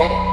Oh.